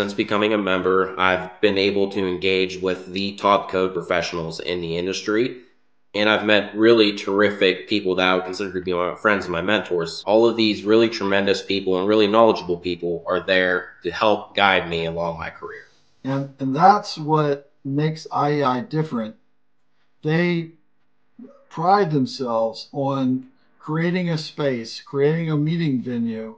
Since becoming a member, I've been able to engage with the top code professionals in the industry. And I've met really terrific people that I would consider to be my friends and my mentors. All of these really tremendous people and really knowledgeable people are there to help guide me along my career. And, and that's what makes IAEI different. They pride themselves on creating a space, creating a meeting venue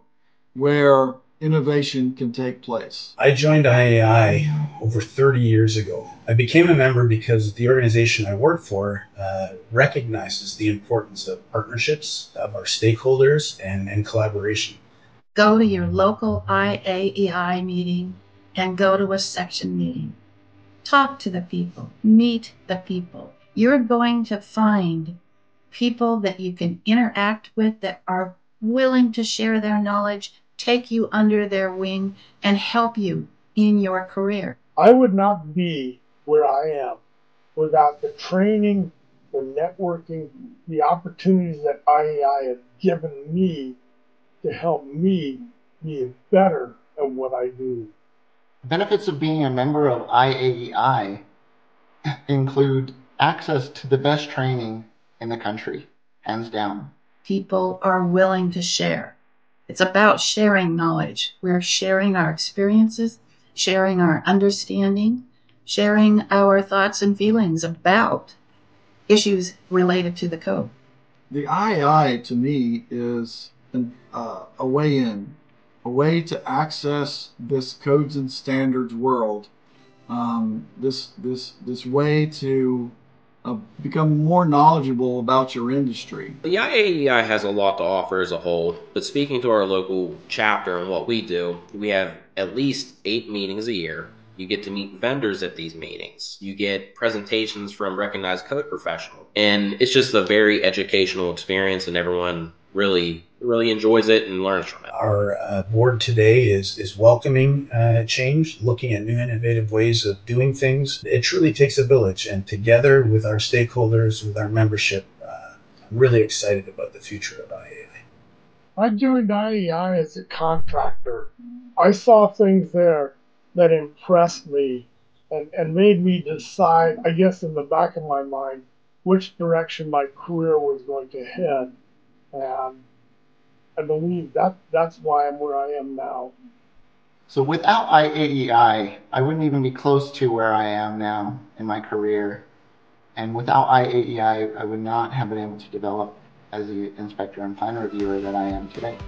where innovation can take place. I joined IAEI over 30 years ago. I became a member because the organization I work for uh, recognizes the importance of partnerships, of our stakeholders, and, and collaboration. Go to your local IAEI meeting and go to a section meeting. Talk to the people, meet the people. You're going to find people that you can interact with that are willing to share their knowledge take you under their wing and help you in your career. I would not be where I am without the training, the networking, the opportunities that IAEI has given me to help me be better at what I do. Benefits of being a member of IAEI include access to the best training in the country, hands down. People are willing to share. It's about sharing knowledge. We're sharing our experiences, sharing our understanding, sharing our thoughts and feelings about issues related to the code. The IAEI to me is an, uh, a way in, a way to access this codes and standards world. Um, this this this way to uh, become more knowledgeable about your industry. The IAEI has a lot to offer as a whole, but speaking to our local chapter and what we do, we have at least eight meetings a year. You get to meet vendors at these meetings. You get presentations from recognized code professionals. And it's just a very educational experience, and everyone really really enjoys it and learns from it. Our uh, board today is is welcoming uh, change, looking at new innovative ways of doing things. It truly takes a village, and together with our stakeholders, with our membership, uh, I'm really excited about the future of IAEI. I joined IAEI as a contractor. I saw things there that impressed me and, and made me decide, I guess in the back of my mind, which direction my career was going to head. And I believe that that's why I'm where I am now. So without IAEI, I wouldn't even be close to where I am now in my career. And without IAEI, I would not have been able to develop as the inspector and plan reviewer that I am today.